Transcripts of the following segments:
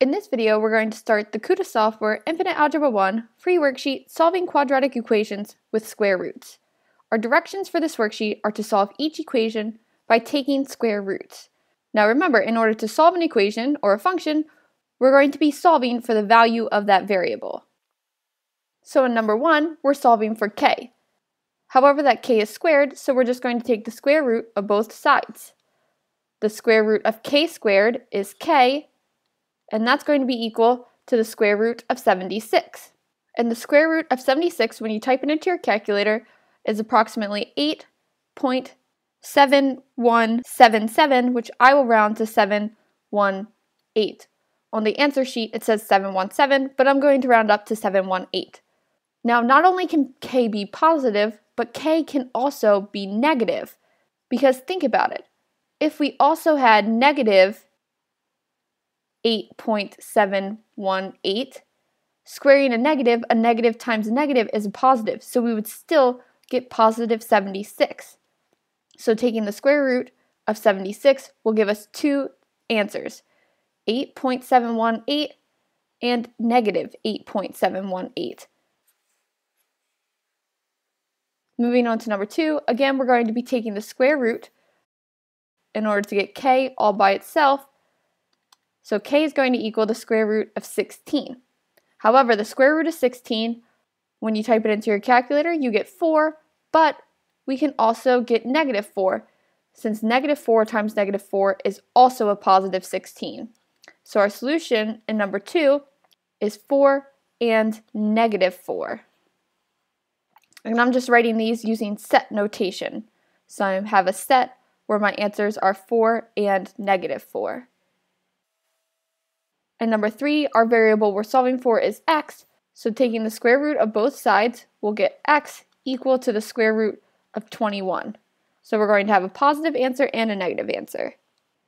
In this video, we're going to start the Kuta Software Infinite Algebra 1 free worksheet solving quadratic equations with square roots. Our directions for this worksheet are to solve each equation by taking square roots. Now remember, in order to solve an equation or a function, we're going to be solving for the value of that variable. So in number 1, we're solving for k. However, that k is squared, so we're just going to take the square root of both sides. The square root of k squared is k, and that's going to be equal to the square root of 76. And the square root of 76, when you type it into your calculator, is approximately 8.7177, which I will round to 718. On the answer sheet, it says 717, but I'm going to round up to 718. Now, not only can k be positive, but k can also be negative. Because think about it. If we also had negative 8.718. Squaring a negative, a negative times a negative is a positive, so we would still get positive 76. So taking the square root of 76 will give us two answers, 8.718 and negative 8.718. Moving on to number two, again, we're going to be taking the square root in order to get k all by itself so k is going to equal the square root of 16. However, the square root of 16, when you type it into your calculator, you get 4, but we can also get negative 4, since negative 4 times negative 4 is also a positive 16. So our solution in number 2 is 4 and negative 4. And I'm just writing these using set notation. So I have a set where my answers are 4 and negative 4. And number three, our variable we're solving for is x, so taking the square root of both sides, we'll get x equal to the square root of 21. So we're going to have a positive answer and a negative answer.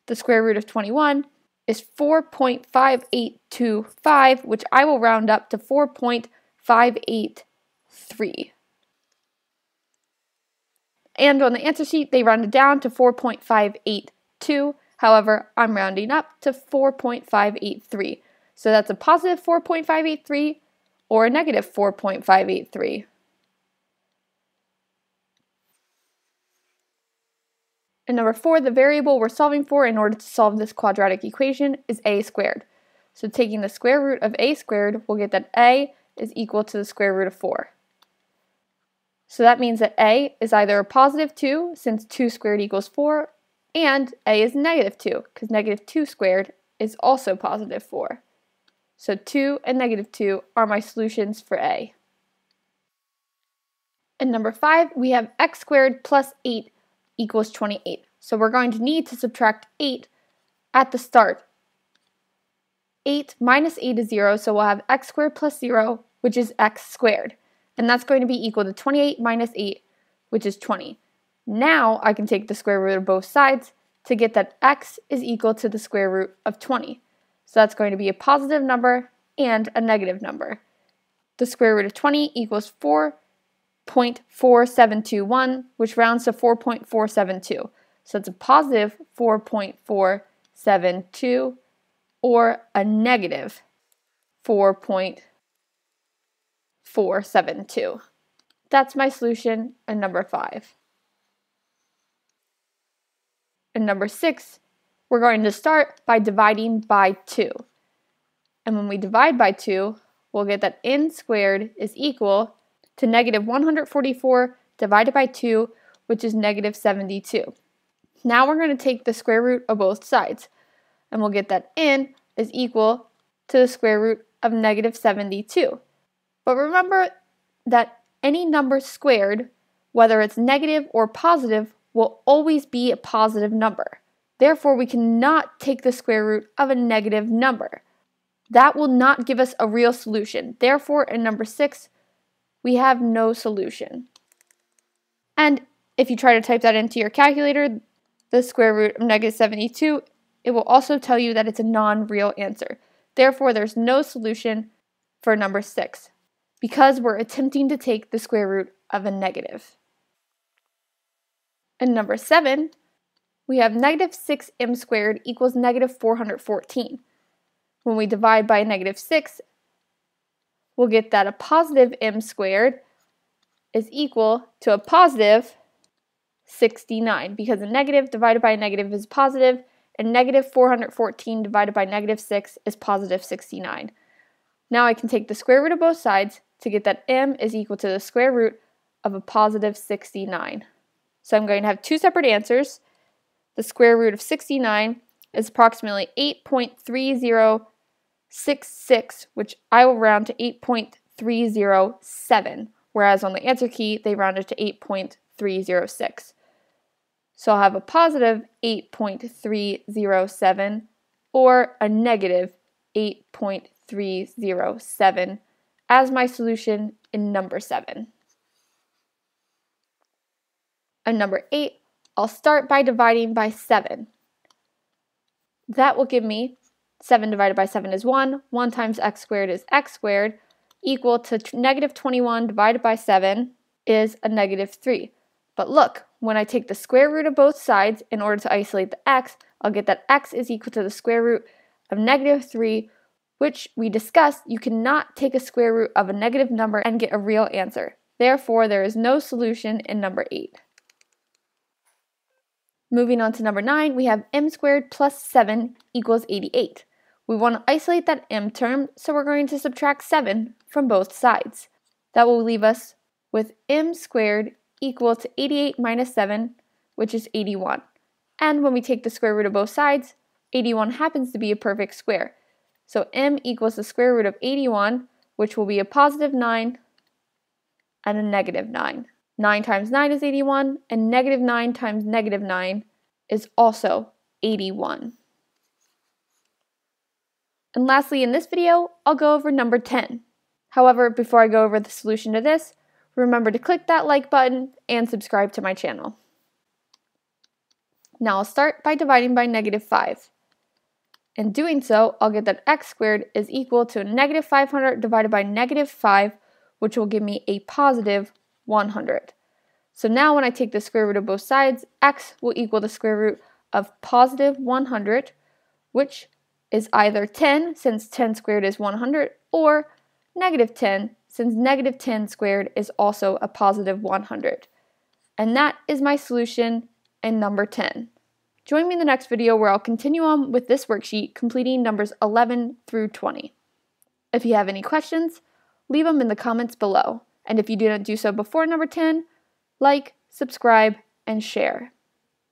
The square root of 21 is 4.5825, which I will round up to 4.583. And on the answer sheet, they rounded down to 4.582, However, I'm rounding up to 4.583. So that's a positive 4.583 or a negative 4.583. And number four, the variable we're solving for in order to solve this quadratic equation is a squared. So taking the square root of a squared, we'll get that a is equal to the square root of 4. So that means that a is either a positive 2, since 2 squared equals 4, and a is negative 2, because negative 2 squared is also positive 4. So 2 and negative 2 are my solutions for a. In number 5, we have x squared plus 8 equals 28. So we're going to need to subtract 8 at the start. 8 minus 8 is 0, so we'll have x squared plus 0, which is x squared. And that's going to be equal to 28 minus 8, which is 20. Now I can take the square root of both sides to get that x is equal to the square root of 20. So that's going to be a positive number and a negative number. The square root of 20 equals 4.4721, which rounds to 4.472. So it's a positive 4.472 or a negative 4.472. That's my solution and number 5. Number six, we're going to start by dividing by 2. And when we divide by 2, we'll get that n squared is equal to negative 144 divided by 2, which is negative 72. Now we're going to take the square root of both sides, and we'll get that n is equal to the square root of negative 72. But remember that any number squared, whether it's negative or positive, will always be a positive number. Therefore, we cannot take the square root of a negative number. That will not give us a real solution. Therefore, in number 6, we have no solution. And if you try to type that into your calculator, the square root of negative 72, it will also tell you that it's a non-real answer. Therefore, there's no solution for number 6 because we're attempting to take the square root of a negative. And number 7, we have negative 6m squared equals negative 414. When we divide by negative 6, we'll get that a positive m squared is equal to a positive 69 because a negative divided by a negative is positive and negative 414 divided by negative 6 is positive 69. Now I can take the square root of both sides to get that m is equal to the square root of a positive 69. So I'm going to have two separate answers. The square root of 69 is approximately 8.3066, which I will round to 8.307, whereas on the answer key, they rounded to 8.306. So I'll have a positive 8.307 or a negative 8.307 as my solution in number 7. Number 8, I'll start by dividing by 7. That will give me 7 divided by 7 is 1, 1 times x squared is x squared, equal to negative 21 divided by 7 is a negative 3. But look, when I take the square root of both sides in order to isolate the x, I'll get that x is equal to the square root of negative 3, which we discussed you cannot take a square root of a negative number and get a real answer. Therefore, there is no solution in number 8. Moving on to number 9, we have m squared plus 7 equals 88. We want to isolate that m term, so we're going to subtract 7 from both sides. That will leave us with m squared equal to 88 minus 7, which is 81. And when we take the square root of both sides, 81 happens to be a perfect square. So m equals the square root of 81, which will be a positive 9 and a negative 9. 9 times 9 is 81, and negative 9 times negative 9 is also 81. And lastly, in this video, I'll go over number 10. However, before I go over the solution to this, Remember to click that like button and subscribe to my channel. Now I'll start by dividing by negative 5. In doing so, I'll get that x squared is equal to negative 500 divided by negative 5, which will give me a positive 100. So now when I take the square root of both sides, x will equal the square root of positive 100, which is either 10, since 10 squared is 100, or negative 10, since negative 10 squared is also a positive 100. And that is my solution in number 10. Join me in the next video where I'll continue on with this worksheet, completing numbers 11 through 20. If you have any questions, leave them in the comments below. And if you didn't do so before number 10, like, subscribe, and share.